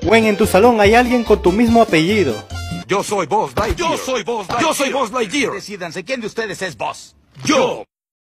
Gwen, en tu salón hay alguien con tu mismo apellido. Yo soy Boss Lightyear. Yo soy Boss Lightyear. Yo soy Boss Lightyear. Decídanse, ¿quién de ustedes es Boss? Yo.